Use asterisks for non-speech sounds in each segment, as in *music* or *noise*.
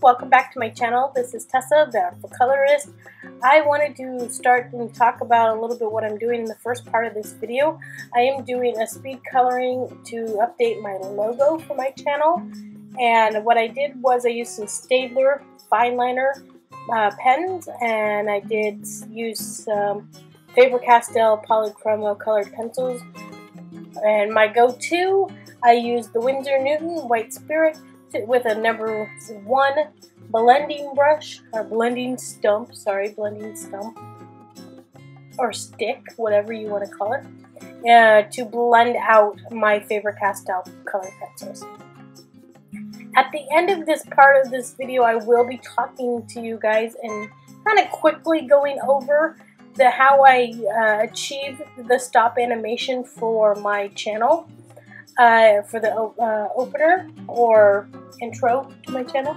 welcome back to my channel. This is Tessa, the colorist. I wanted to start and talk about a little bit what I'm doing in the first part of this video. I am doing a speed coloring to update my logo for my channel. And what I did was I used some Staedtler fine liner uh, pens and I did use some Faber-Castell Polychromo colored pencils. And my go-to, I used the Winsor Newton White Spirit with a number one blending brush or blending stump, sorry, blending stump or stick, whatever you want to call it, uh, to blend out my Faber-Castell colored pencils. At the end of this part of this video, I will be talking to you guys and kind of quickly going over the how I uh, achieve the stop animation for my channel uh, for the uh, opener or intro to my channel.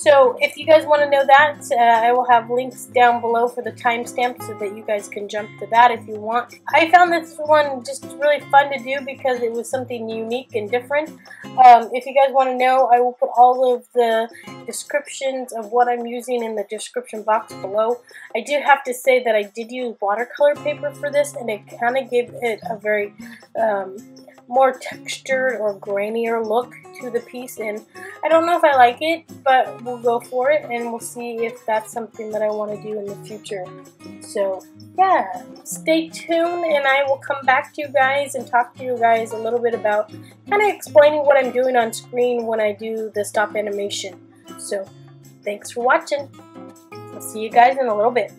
So if you guys want to know that, uh, I will have links down below for the timestamp so that you guys can jump to that if you want. I found this one just really fun to do because it was something unique and different. Um, if you guys want to know, I will put all of the descriptions of what I'm using in the description box below. I do have to say that I did use watercolor paper for this and it kind of gave it a very um, more textured or grainier look to the piece and I don't know if I like it but we'll go for it and we'll see if that's something that I want to do in the future. So yeah stay tuned and I will come back to you guys and talk to you guys a little bit about kind of explaining what I'm doing on screen when I do the stop animation. So thanks for watching. I'll see you guys in a little bit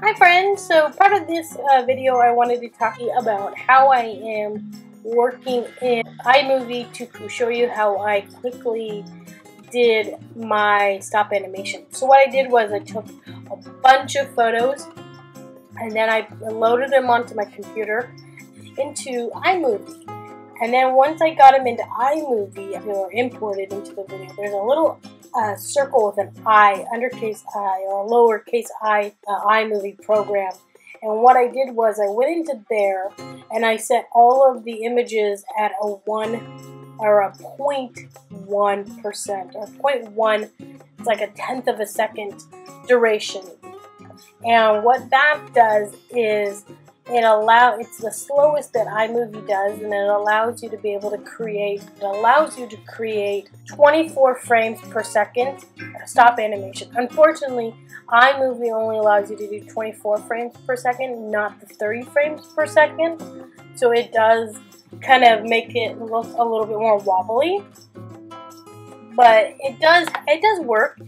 Hi friends, so part of this uh, video I wanted to talk about how I am working in iMovie to show you how I quickly did my stop animation. So what I did was I took a bunch of photos and then I loaded them onto my computer into iMovie. And then once I got them into iMovie, were imported into the video. There's a little uh, circle with an I, undercase I, or a lowercase i, uh, iMovie program. And what I did was I went into there and I set all of the images at a 1 or a 0.1% or 0.1, it's like a tenth of a second duration. And what that does is it allow it's the slowest that iMovie does, and it allows you to be able to create. It allows you to create 24 frames per second stop animation. Unfortunately, iMovie only allows you to do 24 frames per second, not the 30 frames per second. So it does kind of make it look a little bit more wobbly, but it does it does work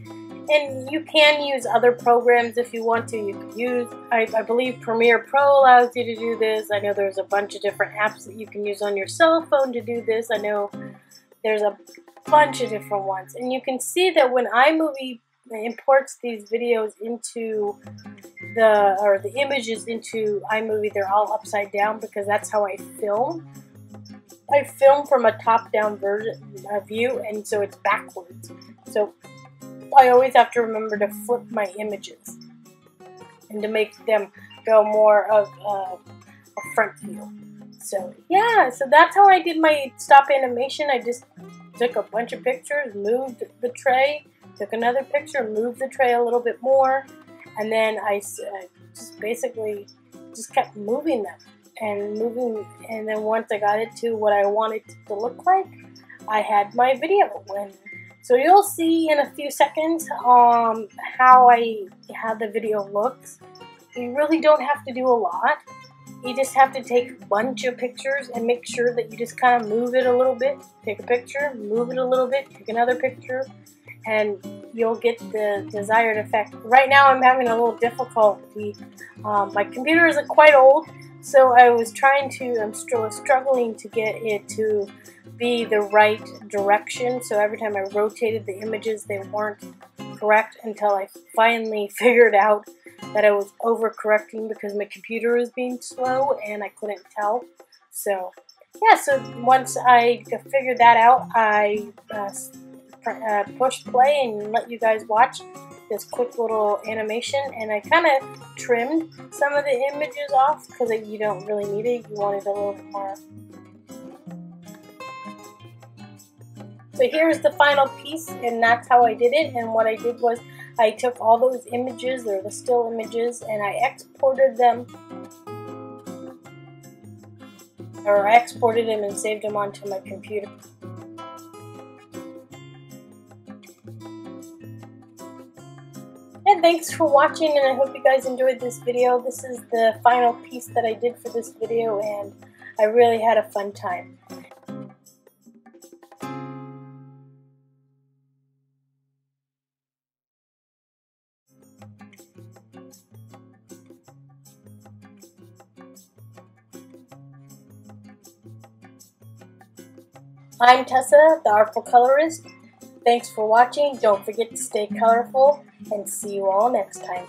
and you can use other programs if you want to. You can use, I, I, believe Premiere Pro allows you to do this. I know there's a bunch of different apps that you can use on your cell phone to do this. I know there's a bunch of different ones. And you can see that when iMovie imports these videos into the, or the images into iMovie, they're all upside down because that's how I film. I film from a top-down version view, and so it's backwards. So I always have to remember to flip my images and to make them go more of uh, a front view. So yeah, so that's how I did my stop animation. I just took a bunch of pictures, moved the tray, took another picture, moved the tray a little bit more, and then I uh, just basically just kept moving them and moving. And then once I got it to what I wanted to look like, I had my video. When so you'll see in a few seconds um, how I how the video looks. You really don't have to do a lot. You just have to take a bunch of pictures and make sure that you just kind of move it a little bit. Take a picture, move it a little bit, take another picture, and you'll get the desired effect. Right now I'm having a little difficulty. Um, my computer is quite old, so I was trying to, I'm still struggling to get it to be the right direction. So every time I rotated the images, they weren't correct until I finally *laughs* figured out that I was overcorrecting because my computer was being slow and I couldn't tell. So yeah, so once I figured that out, I uh, uh, pushed play and let you guys watch this quick little animation and I kind of trimmed some of the images off because you don't really need it. You want it a little bit more So here's the final piece and that's how I did it and what I did was I took all those images, they're the still images, and I exported them or I exported them and saved them onto my computer. And thanks for watching and I hope you guys enjoyed this video. This is the final piece that I did for this video and I really had a fun time. I'm Tessa, the Artful Colorist. Thanks for watching. Don't forget to stay colorful and see you all next time.